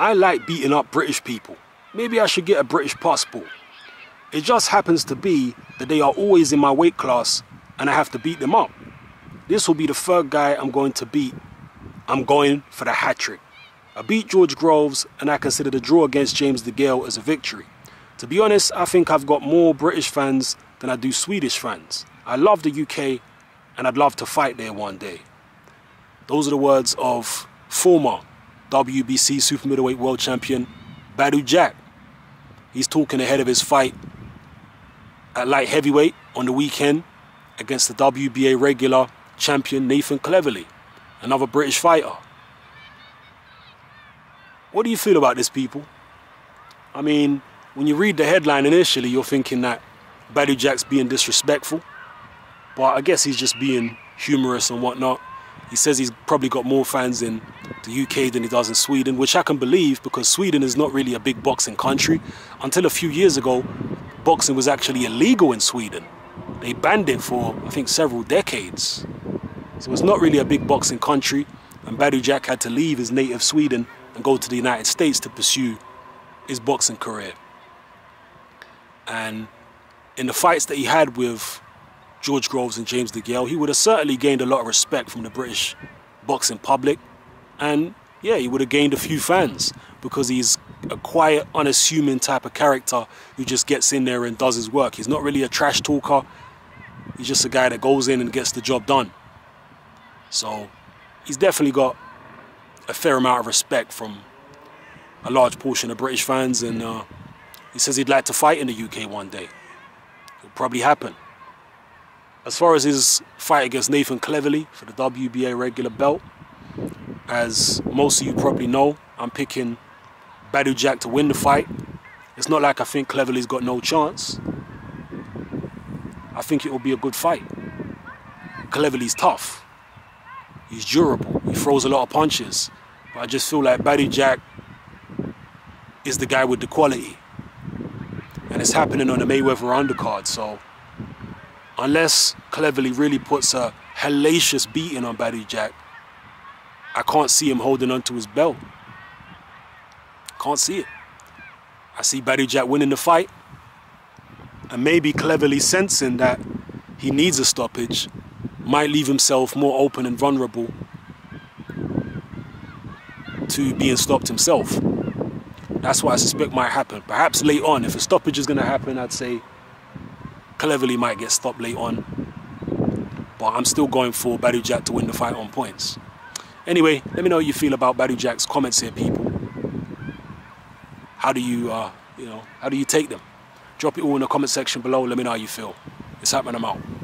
I like beating up British people. Maybe I should get a British passport. It just happens to be that they are always in my weight class and I have to beat them up. This will be the third guy I'm going to beat. I'm going for the hat trick. I beat George Groves and I consider the draw against James DeGale as a victory. To be honest, I think I've got more British fans than I do Swedish fans. I love the UK and I'd love to fight there one day. Those are the words of former WBC super middleweight world champion Badou Jack. He's talking ahead of his fight at light heavyweight on the weekend against the WBA regular champion Nathan Cleverly, another British fighter. What do you feel about this, people? I mean, when you read the headline initially, you're thinking that Badou Jack's being disrespectful, but I guess he's just being humorous and whatnot. He says he's probably got more fans in the UK than he does in Sweden, which I can believe because Sweden is not really a big boxing country. Until a few years ago, boxing was actually illegal in Sweden. They banned it for, I think, several decades. So it's not really a big boxing country, and Badou Jack had to leave his native Sweden and go to the United States to pursue his boxing career. And in the fights that he had with George Groves and James DeGale, he would have certainly gained a lot of respect from the British boxing public. And yeah, he would have gained a few fans because he's a quiet, unassuming type of character who just gets in there and does his work. He's not really a trash talker. He's just a guy that goes in and gets the job done. So he's definitely got a fair amount of respect from a large portion of British fans and uh, he says he'd like to fight in the UK one day. It'll probably happen. As far as his fight against Nathan Cleverly for the WBA regular belt, as most of you probably know, I'm picking Badou Jack to win the fight. It's not like I think Cleverly's got no chance. I think it will be a good fight. Cleverly's tough. He's durable. He throws a lot of punches. But I just feel like Badou Jack is the guy with the quality. And it's happening on the Mayweather undercard. So unless Cleverly really puts a hellacious beating on Badou Jack, I can't see him holding onto his belt. Can't see it. I see Badou Jack winning the fight and maybe cleverly sensing that he needs a stoppage might leave himself more open and vulnerable to being stopped himself. That's what I suspect might happen. Perhaps late on, if a stoppage is going to happen, I'd say Cleverly might get stopped late on. But I'm still going for Badou Jack to win the fight on points. Anyway, let me know how you feel about Badou Jack's comments here, people. How do you, uh, you know, how do you take them? Drop it all in the comment section below. Let me know how you feel. It's happening. I'm out.